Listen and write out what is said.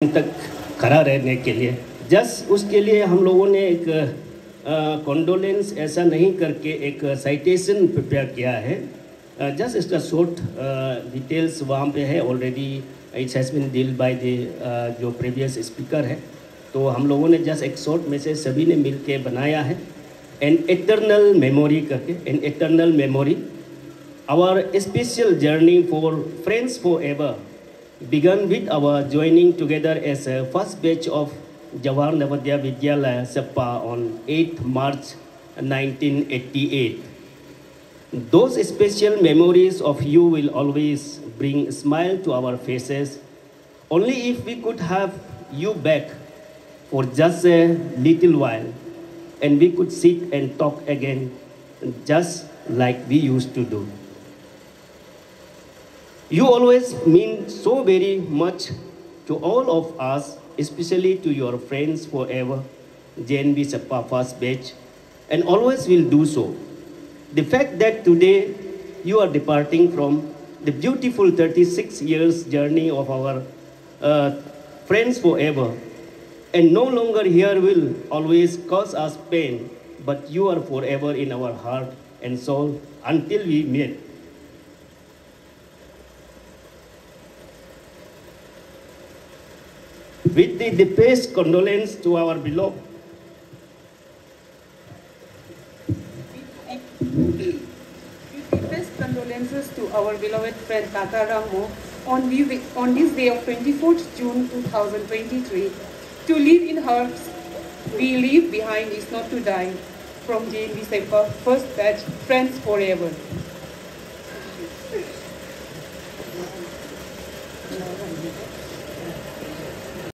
तक खड़ा रहने के लिए। जस्ट उसके लिए हम लोगों ने एक कॉन्डोलेंस ऐसा नहीं करके एक साइटेशन प्रिपेयर किया है। जस्ट इसका शॉर्ट डिटेल्स वहाँ पे है। Already it's has been deal by the जो प्रीवियस स्पीकर है। तो हम लोगों ने जस्ट एक शॉर्ट मैसेज सभी ने मिल के बनाया है। एन एटर्नल मेमोरी करके an eternal memory our special journey for friends forever began with our joining together as a first batch of Jawahar Navodaya Vidyalaya Seppa on 8th March 1988. Those special memories of you will always bring a smile to our faces. Only if we could have you back for just a little while and we could sit and talk again just like we used to do. You always mean so very much to all of us, especially to your friends forever, JNV first batch, and always will do so. The fact that today you are departing from the beautiful 36 years journey of our uh, friends forever, and no longer here will always cause us pain, but you are forever in our heart and soul until we meet. with the deepest condolence to our beloved. With deepest condolences to our beloved friend Kata Rangmo on, on this day of 24th June 2023. To live in hearts we leave behind is not to die. From Jane December, first batch, friends forever.